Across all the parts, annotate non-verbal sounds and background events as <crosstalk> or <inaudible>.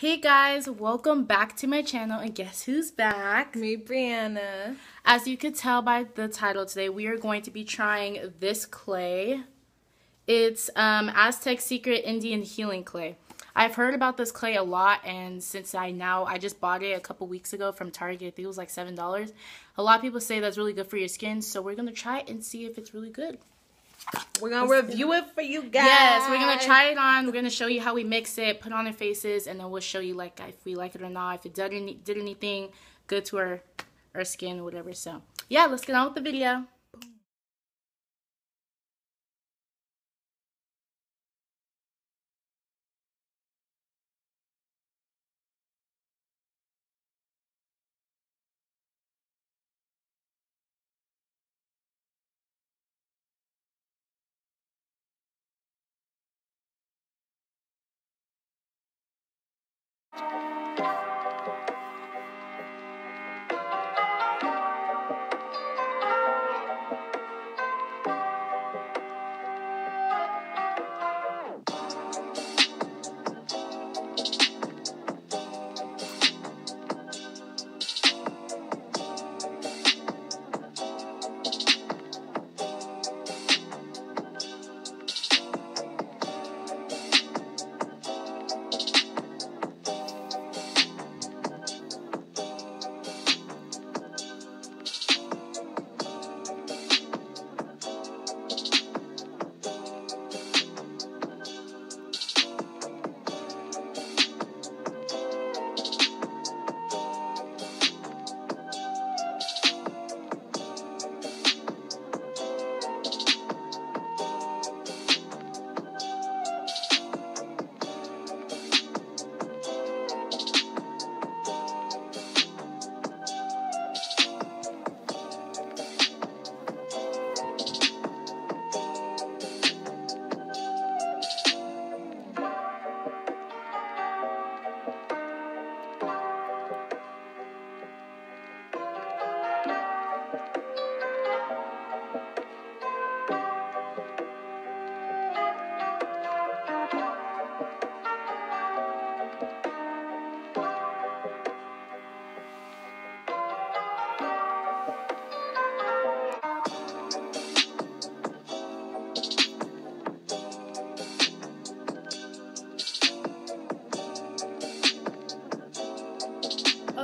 Hey guys, welcome back to my channel and guess who's back? Me, Brianna. As you could tell by the title today, we are going to be trying this clay. It's um, Aztec Secret Indian Healing Clay. I've heard about this clay a lot and since I now, I just bought it a couple weeks ago from Target, I think it was like $7. A lot of people say that's really good for your skin, so we're going to try it and see if it's really good. We're gonna review it for you guys. Yes, we're gonna try it on. We're gonna show you how we mix it, put on our faces, and then we'll show you like if we like it or not, if it did any did anything good to our our skin or whatever. So yeah, let's get on with the video.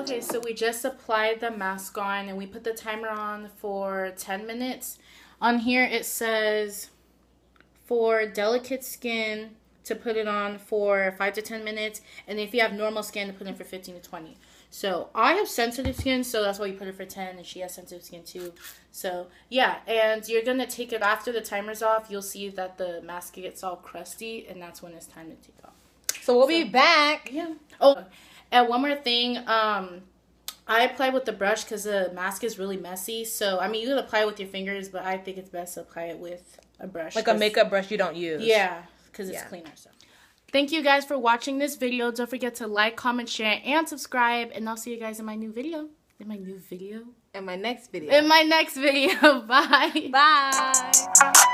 Okay, so we just applied the mask on and we put the timer on for 10 minutes. On here it says for delicate skin to put it on for 5 to 10 minutes and if you have normal skin to put in for 15 to 20. So I have sensitive skin, so that's why you put it for 10 and she has sensitive skin too. So yeah, and you're going to take it after the timer's off. You'll see that the mask gets all crusty and that's when it's time to take off. So we'll so, be back. Yeah. Oh, and one more thing, um, I apply with the brush because the mask is really messy. So I mean, you can apply it with your fingers, but I think it's best to apply it with a brush, like a makeup brush you don't use. Yeah, because it's yeah. cleaner. So. Thank you guys for watching this video. Don't forget to like, comment, share, and subscribe. And I'll see you guys in my new video. In my new video. In my next video. In my next <laughs> video. Bye. Bye.